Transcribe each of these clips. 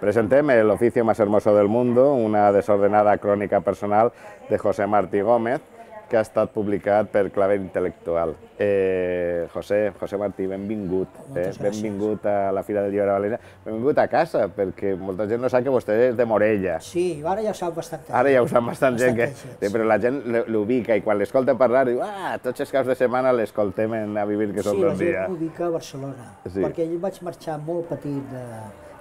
Presentem El oficio más hermoso del mundo, una desordenada crònica personal de José Martí Gómez, que ha estat publicat per Clave Intel·lectual. Eh, José, José Martí, benvingut. Eh? Benvingut a la Fira del Llibre de València. Benvingut a casa, perquè molta gent no sap que vostè és de Morella. Sí, ara ja ho sap bastant. Ara ja ho sap bastant gent, que, sí. però la gent l'ubica i quan l'escolta parlar diu ah, tots els caps de setmana l'escoltem a vivir que som sí, un dia. Sí, la gent m'ubica a Barcelona, sí. perquè jo vaig marxar molt petit de,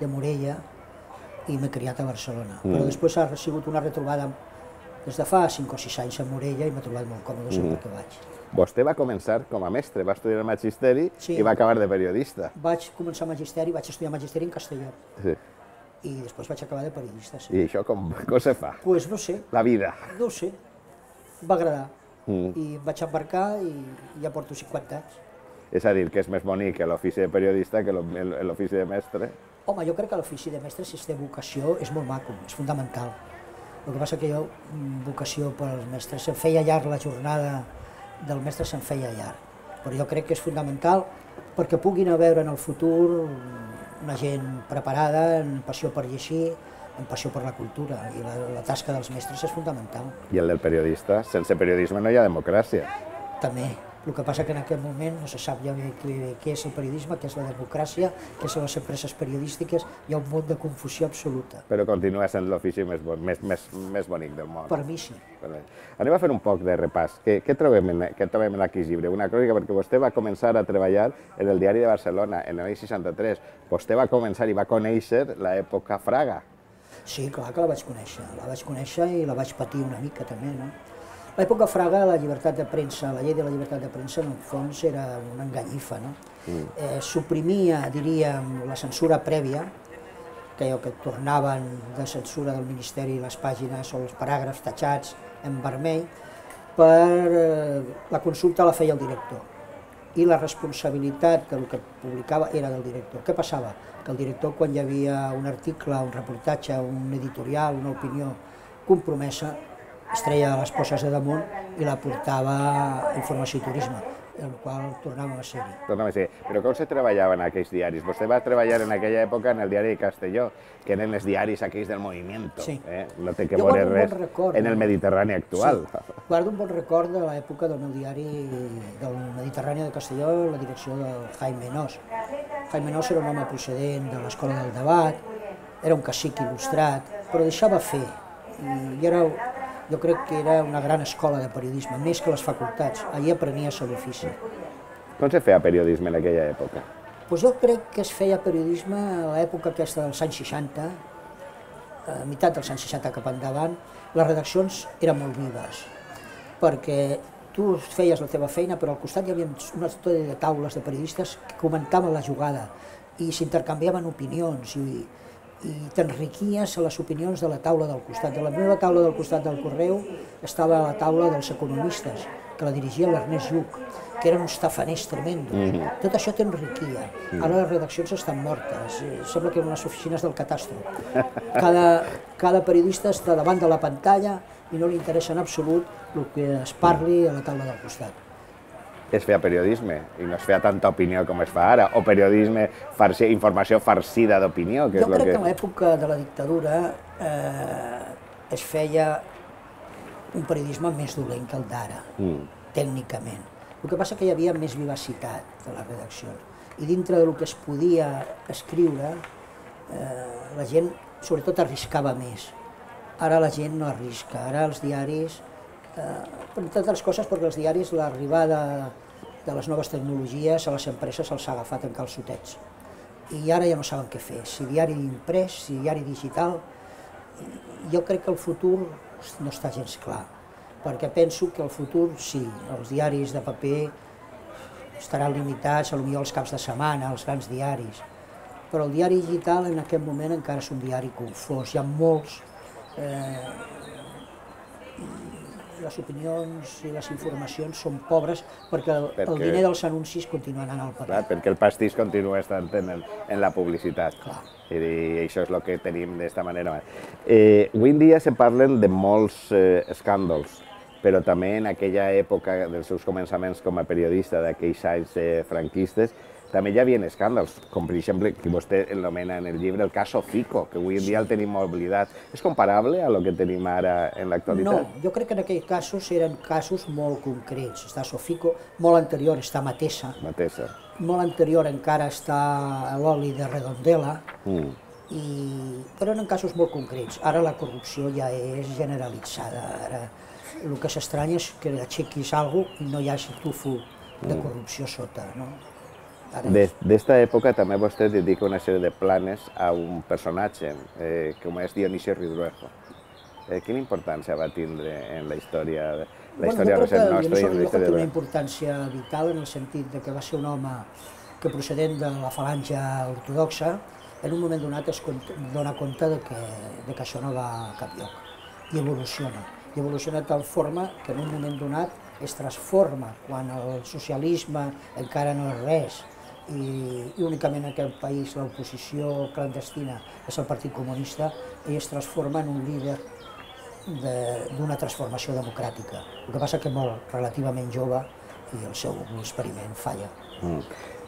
de Morella i m'he criat a Barcelona, mm. però després ha sigut una retrobada des de fa 5 o 6 anys a Morella i m'ha trobat molt còmode sempre mm. que vaig. Vostè va començar com a mestre, va estudiar Magisteri sí. i va acabar de periodista. Vaig començar Magisteri, vaig estudiar Magisteri en castellà. Sí. I després vaig acabar de periodista, sí. I això com, com se fa? Pues no sé. La vida. No sé. Va agradar. Mm. I vaig embarcar i ja porto 50 anys. És a dir, que és més bonic l'ofici de periodista que l'ofici de mestre? Home, jo crec que l'ofici de mestre, si és de vocació, és molt maco, és fundamental el que passa que jo, mm, vocació pels mestres, se'm feia llarg la jornada del mestre, se'm feia llarg. Però jo crec que és fonamental perquè puguin veure en el futur una gent preparada, en passió per llegir, en passió per la cultura, i la, la tasca dels mestres és fundamental. I el del periodista? Sense periodisme no hi ha democràcia. També, el que passa que en aquest moment no se sap ja què és el periodisme, què és la democràcia, què són les empreses periodístiques, hi ha un món de confusió absoluta. Però continua sent l'ofici més, més, més, més bonic del món. Per mi sí. Anem a fer un poc de repàs. Què, què, trobem, en, què trobem en l'Aquis Llibre? Una crònica, perquè vostè va començar a treballar en el Diari de Barcelona, en l'any 63. Vostè va començar i va conèixer l'època Fraga. Sí, clar que la vaig conèixer. La vaig conèixer i la vaig patir una mica també, no? L'època Fraga, la llibertat de premsa, la llei de la llibertat de premsa, en el fons era una enganyifa, no? Mm. Eh, suprimia, diríem, la censura prèvia, que allò que tornaven de censura del Ministeri les pàgines o els paràgrafs tatxats en vermell, per eh, la consulta la feia el director. I la responsabilitat del que publicava era del director. Què passava? Que el director, quan hi havia un article, un reportatge, un editorial, una opinió compromesa, es treia les poses de damunt i la portava a Informació i Turisme, el qual tornàvem a ser-hi. Tornàvem a ser Però com se treballava en aquells diaris? Vostè va treballar en aquella època en el diari de Castelló, que eren els diaris aquells del moviment. Sí. Eh? No té que veure res record, en el Mediterrani actual. Sí. Guardo un bon record de l'època del meu diari del Mediterrani de Castelló, la direcció del Jaime Menós. Jaime Menós era un home procedent de l'escola del debat, era un cacic il·lustrat, però deixava fer. I era jo crec que era una gran escola de periodisme, més que les facultats. Allí aprenies l'ofici. Com se feia periodisme en aquella època? Pues jo crec que es feia periodisme a l'època aquesta dels anys 60, a meitat dels anys 60 cap endavant, les redaccions eren molt vives, perquè tu feies la teva feina, però al costat hi havia una estona de taules de periodistes que comentaven la jugada i s'intercanviaven opinions i t'enriquies a les opinions de la taula del costat. De la meva taula del costat del correu estava la taula dels economistes, que la dirigia l'Ernest Lluc, que eren uns tafaners tremendos. Mm -hmm. Tot això t'enriquia. Mm -hmm. Ara les redaccions estan mortes, eh, sembla que eren les oficines del catastro. Cada, cada periodista està davant de la pantalla i no li interessa en absolut el que es parli a la taula del costat es feia periodisme i no es feia tanta opinió com es fa ara, o periodisme, farci, informació farcida d'opinió. Jo crec que... que en l'època de la dictadura eh, es feia un periodisme més dolent que el d'ara, mm. tècnicament. El que passa que hi havia més vivacitat de les redaccions i dintre del que es podia escriure eh, la gent sobretot arriscava més. Ara la gent no arrisca, ara els diaris entre altres coses perquè els diaris l'arribada de les noves tecnologies a les empreses els ha agafat en calçotets. I ara ja no saben què fer, si diari imprès, si diari digital. Jo crec que el futur no està gens clar, perquè penso que el futur sí, els diaris de paper estaran limitats, potser els caps de setmana, els grans diaris, però el diari digital en aquest moment encara és un diari confós, hi ha molts eh, les opinions i les informacions són pobres perquè el, perquè, el diner dels anuncis continua anant al paper. Clar, perquè el pastís continua estant en, el, en la publicitat. Clar. I, això és el que tenim d'esta manera. Eh, avui en dia se parlen de molts eh, escàndols, però també en aquella època dels seus començaments com a periodista d'aquells anys eh, franquistes, també hi havia escàndals, com per exemple, que vostè l'anomena en el llibre, el cas Fico, que avui en dia el tenim oblidat. És comparable a lo que tenim ara en l'actualitat? No, jo crec que en aquells casos eren casos molt concrets. Està Sofico, molt anterior està Matessa, Matessa. molt anterior encara està l'oli de Redondela, Mm. i, però eren casos molt concrets. Ara la corrupció ja és generalitzada. Ara el que s'estranya és que aixequis alguna cosa i no hi hagi tufo de corrupció sota. No? Des d'esta època també vostè dedica una sèrie de planes a un personatge, eh, com és Dionisio Ridruejo. Eh, quina importància va tindre en la història, la història jo crec recent que nostra la Ridruejo història té una importància vital en el sentit de que va ser un home que procedent de la falange ortodoxa, en un moment donat es dona compte de que, de que això no va a cap lloc i evoluciona. I evoluciona de tal forma que en un moment donat es transforma quan el socialisme encara no és res i, i únicament en aquest país l'oposició clandestina és el Partit Comunista, ell es transforma en un líder de- d'una transformació democràtica. El que passa que molt relativament jove i el seu experiment falla. Mm.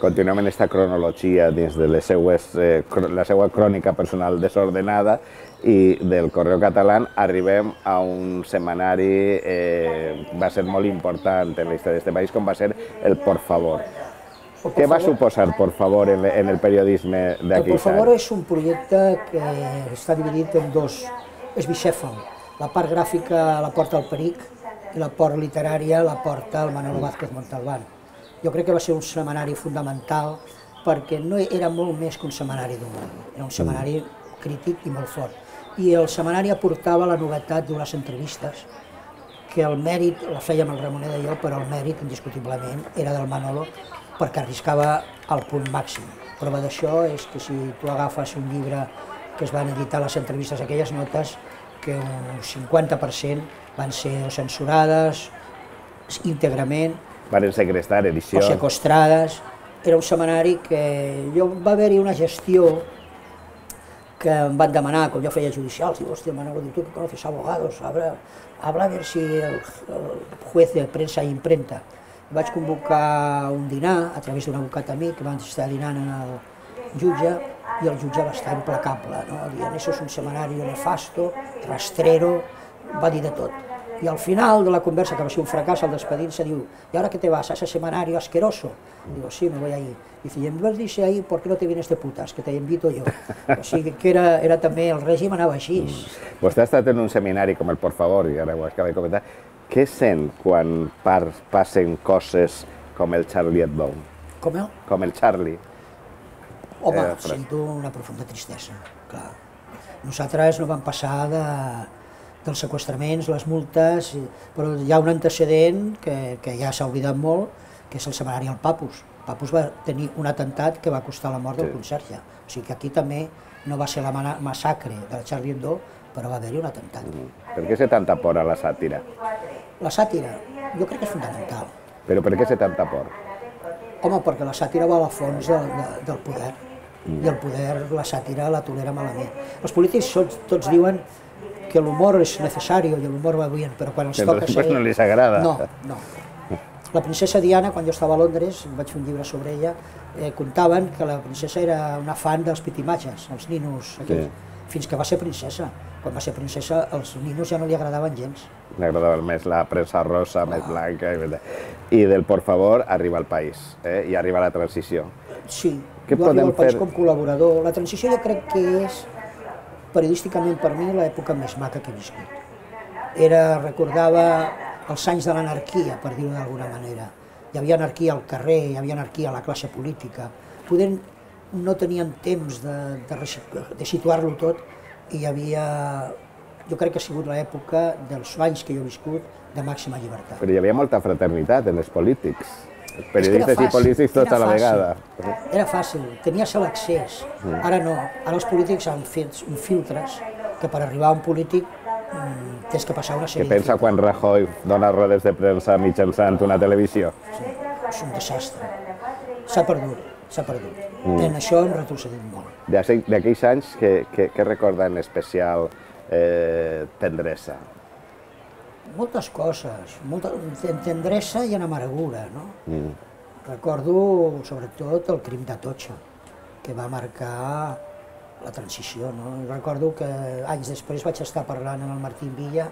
Continuem en aquesta cronologia dins de les seues, eh, la seva crònica personal desordenada i del Correu Català arribem a un setmanari eh, va ser molt important en la història d'aquest país com va ser el Por Favor. El Què va Favor- suposar Por Favor en, en el periodisme d'aquí Por favor és un projecte que està dividit en dos, és bicèfal. La part gràfica la porta el Peric i la part literària la porta el Manolo Vázquez Montalbán. Jo crec que va ser un setmanari fundamental perquè no era molt més que un setmanari d'humor, era un setmanari crític i molt fort. I el setmanari aportava la novetat d'unes entrevistes que el mèrit, la fèiem el Ramonet i jo, però el mèrit, indiscutiblement, era del Manolo, perquè arriscava al punt màxim. Prova d'això és que si tu agafes un llibre que es van editar les entrevistes, aquelles notes, que un 50% van ser o censurades íntegrament Varen segrestar o edicions. secostrades. Era un setmanari que jo va haver-hi una gestió que em van demanar, com jo feia judicials, diu, hòstia, Manolo, tu que conoces abogados, habla, habla a ver si el, el juez de premsa i imprenta. Vaig convocar un dinar a través d'un abocat amic que van estar dinant en el jutge i el jutge va estar implacable, no? dient, això és un semanari nefasto, rastrero, va dir de tot. Y al final de la conversa, que va ser un fracàs, al despedirse, diu, ¿y ahora qué te vas? ¿A ese semanario asqueroso? Digo, sí, me voy. Dice, y en vez de irse ahí, ¿por qué no te vienes de putas? Que te invito yo. O sigui que era, era també, el règim anava així. Vostè ha estat en un seminari com el Por Favor, i ara ho acaba de comentar. Què sent quan par passen coses com el Charlie Hebdo? Com el? Com el Charlie? Home, Eh, però- sento una profunda tristesa, clar. Nosaltres no vam passar de, dels seqüestraments, les multes, però hi ha un antecedent que, que ja s'ha oblidat molt, que és el semanari al Papus. Papus va tenir un atemptat que va costar la mort del Sí. conserge. O sigui que aquí també no va ser la massacre del Charlie Hebdo, però va haver-hi un atemptat. Per què sé tanta por a la sàtira? La sàtira, jo crec que és fundamental. Però per què sé tanta por? Home, perquè la sàtira va a la fons de, de, del poder. I el poder, la sàtira, la tolera malament. Els polítics tots, tots diuen que l'humor és necessari i l'humor va bien, però quan els Però toca després no les agrada. No, no. La princesa Diana, quan jo estava a Londres, vaig fer un llibre sobre ella, eh, contaven que la princesa era una fan dels pitimatges, els ninos, aquells, fins que va ser princesa. Quan va ser princesa, els ninos ja no li agradaven gens. M'agradava més la premsa rosa, més blanca... I, I del Por Favor arriba al país, eh? i arriba la transició. Sí, Què jo arribo podem al país fer? com col·laborador. La transició jo crec que és, periodísticament per mi, l'època més maca que he viscut. Era, recordava els anys de l'anarquia, per dir-ho d'alguna manera. Hi havia anarquia al carrer, hi havia anarquia a la classe política. Podent no tenien temps de, de, de situar-lo tot i hi havia, jo crec que ha sigut l'època dels anys que jo he viscut de màxima llibertat. Però hi havia molta fraternitat en els polítics. Els periodistes i fàcil, polítics tots era a la vegada. Era fàcil, tenies l'accés. Ara no, ara els polítics han fet uns filtres que per arribar a un polític mm, tens que passar una Què sèrie pensa quan Rajoy dona rodes de premsa mitjançant una televisió? de filtres. És un desastre. S'ha perdut, s'ha perdut. En això hem retrocedit molt. D'aquell- D'aquells anys, què, què, què recorda en especial eh, tendresa? Moltes coses, molta en tendresa i en amargura, no? Mm. Recordo, sobretot, el crim d'Atocha, que va marcar la transició. No? Recordo que anys després vaig estar parlant amb el Martín Villa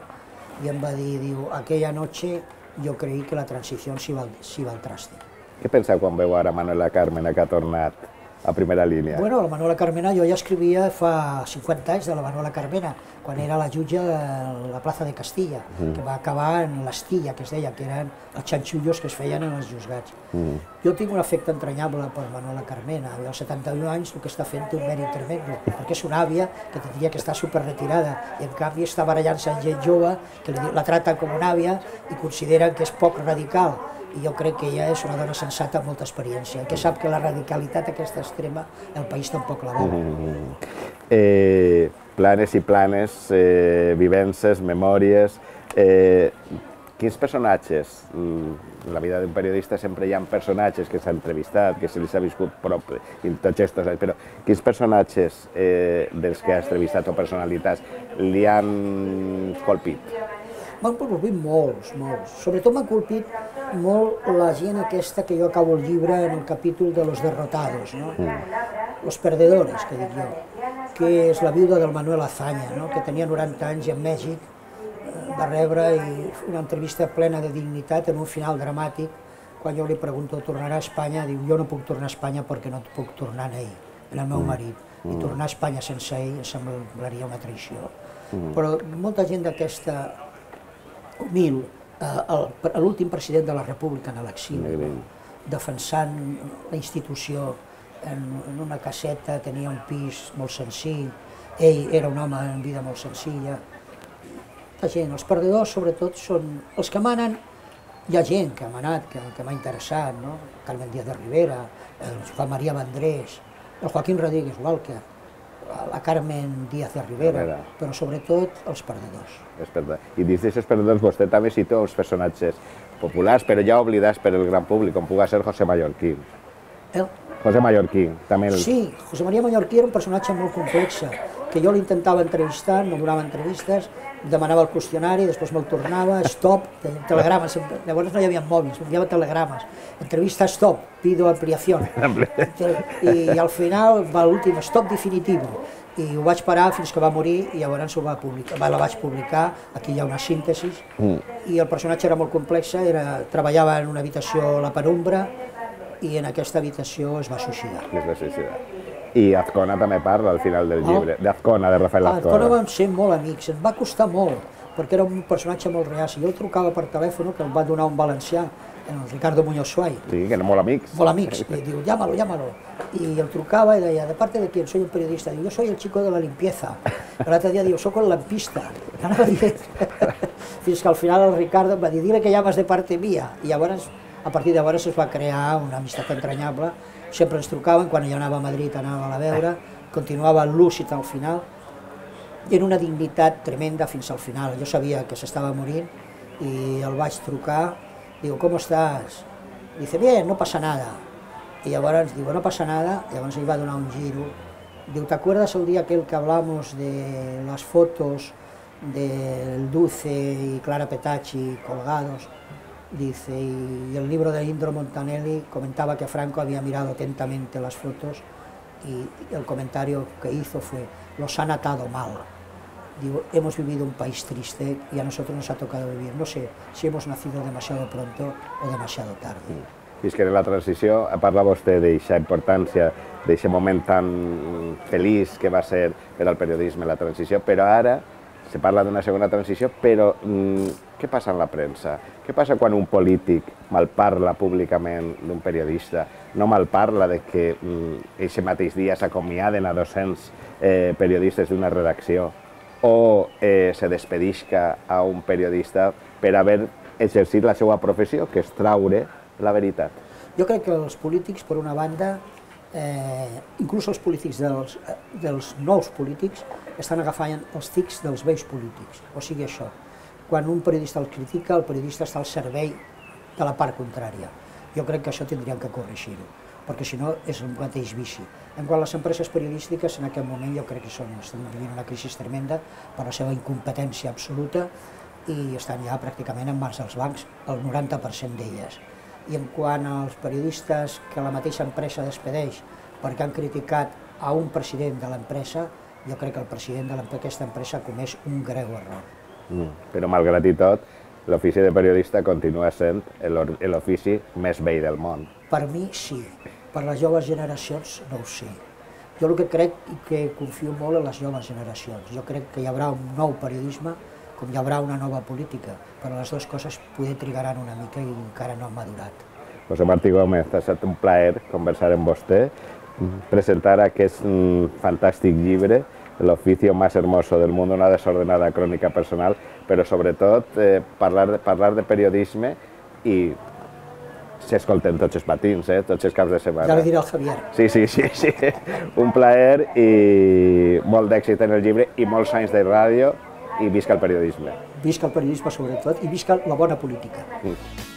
i em va dir, diu, aquella noche jo creí que la transició s'hi va, va al traste. Què penseu quan veu ara Manuela Carmena que ha tornat a primera línia? Bueno, la Manuela Carmena, jo ja escrivia fa 50 anys de la Manuela Carmena, quan era la jutge de la plaça de Castilla, mm. que va acabar en l'estilla, que es deia, que eren els xanxullos que es feien en els juzgats. Mm. Jo tinc un afecte entranyable per Manuela Carmena, als 71 anys el que està fent té un mèrit tremendo, perquè és una àvia que tindria que estar super retirada, i en canvi està barallant-se amb gent jove, que la tracten com una àvia i consideren que és poc radical i jo crec que ella és una dona sensata amb molta experiència, que sap que la radicalitat aquesta extrema el país tampoc la vol. Mm -hmm. eh, planes i planes, eh, vivències, memòries... Eh, quins personatges? En la vida d'un periodista sempre hi ha personatges que s'ha entrevistat, que se li ha viscut prop, i tots estos, però quins personatges eh, dels que ha entrevistat o personalitats li han colpit? M'han colpit molts, molts. Sobretot m'han colpit molt la gent aquesta que jo acabo el llibre en el capítol de los derrotados, no? Mm. Los perdedores, que dic jo, que és la viuda del Manuel Azaña, no? que tenia 90 anys i en Mèxic va rebre i una entrevista plena de dignitat en un final dramàtic quan jo li pregunto, tornarà a Espanya? Diu, jo no puc tornar a Espanya perquè no puc tornar a ell, el meu mm. marit. I mm. tornar a Espanya sense ell em semblaria una traïció. Però molta gent d'aquesta humil, eh, l'últim president de la República en l'exili, defensant la institució en, en una caseta, tenia un pis molt senzill, ell era un home en vida molt senzilla. La gent, els perdedors sobretot són els que manen, hi ha gent que ha manat, que, que m'ha interessat, no? Carmen Díaz de Rivera, el Juan María Vendrés, el Joaquín Rodríguez Walker, la Carmen Díaz de Rivera, Rivera. però sobretot els perdedors. I dins d'aquests perdedors vostè també cita els personatges populars, però ja oblidats per el gran públic, com puga ser José Mallorquí. El? José Mallorquí, també el... Sí, José María Mallorquí era un personatge molt complex, que jo l'intentava entrevistar, no donava entrevistes, demanava el qüestionari, després me'l tornava, stop, telegrames, llavors no hi havia mòbils, enviava telegrames, entrevista stop, pido ampliació, i al final va l'últim stop definitiu, i ho vaig parar fins que va morir i llavors ho va publicar, va, la vaig publicar, aquí hi ha una síntesi, mm. i el personatge era molt complex, era, treballava en una habitació a la penumbra, i en aquesta habitació es va suïcidar. Es va suïcidar. I Azcona també parla al final del llibre, oh. d'Azcona, de Rafael Azcona. Azcona vam ser molt amics, ens va costar molt, perquè era un personatge molt reaci. Jo el trucava per telèfon, que el va donar un valencià, el Ricardo Muñoz Suay. Sí, que eren molt amics. Molt amics, i diu, llámalo, llámalo. I el trucava i deia, de parte de quién, soy un periodista. Diu, yo soy el chico de la limpieza. L'altre dia diu, soc el lampista. Anava dient, fins que al final el Ricardo em va dir, dile que llamas de parte mía. I llavors, a partir de llavors es va crear una amistat entranyable sempre ens trucaven, quan jo anava a Madrid anava a veure, continuava lúcid al final, i en una dignitat tremenda fins al final. Jo sabia que s'estava morint i el vaig trucar, diu, com estàs? Dice, bien, no pasa nada. Y llavors digo, no pasa nada, y llavors ell va donar un giro. Diu, ¿te acuerdas el día aquel que hablamos de las fotos del Duce y Clara Petacci colgados? Dice, y el libro de Indro Montanelli comentaba que Franco había mirado atentamente las fotos y el comentario que hizo fue, los han atado mal. Digo, hemos vivido un país triste y a nosotros nos ha tocado vivir. No sé si hemos nacido demasiado pronto o demasiado tarde. Fins que en la transició parla vostè d'aquesta importància, d'aquest moment tan feliç que va ser per al periodisme la transició, però ara se parla d'una segona transició, però mm, què passa en la premsa? Què passa quan un polític malparla públicament d'un periodista? No malparla de que mm, mateix dia s'acomiaden a 200 eh, periodistes d'una redacció o eh, se despedisca a un periodista per haver exercit la seva professió, que és traure la veritat. Jo crec que els polítics, per una banda, eh, inclús els polítics dels, dels nous polítics, estan agafant els tics dels vells polítics. O sigui això, quan un periodista el critica, el periodista està al servei de la part contrària. Jo crec que això tindríem que corregir-ho, perquè si no és el mateix vici. En quant a les empreses periodístiques, en aquest moment jo crec que són, estan vivint una crisi tremenda per la seva incompetència absoluta i estan ja pràcticament en mans dels bancs, el 90% d'elles. I en quant als periodistes que la mateixa empresa despedeix perquè han criticat a un president de l'empresa, jo crec que el president d'aquesta empresa comès un greu error. Mm. Però malgrat i tot, l'ofici de periodista continua sent l'ofici més vell del món. Per mi sí, per les joves generacions no ho sé. Jo el que crec i que confio molt en les joves generacions. Jo crec que hi haurà un nou periodisme com hi haurà una nova política, però les dues coses poder trigaran una mica i encara no han madurat. José Martí Gómez, ha estat un plaer conversar amb vostè, presentar aquest fantàstic llibre, El oficio más hermoso del mundo, una desordenada crònica personal, però sobretot eh, parlar, de, parlar de periodisme i s'escolten tots els matins, eh, tots els caps de setmana. Ja li diré al Javier. Sí, sí, sí, sí. Un plaer i molt d'èxit en el llibre i molts anys de ràdio i visca el periodisme. Visca el periodisme sobretot i visca la bona política. Mm.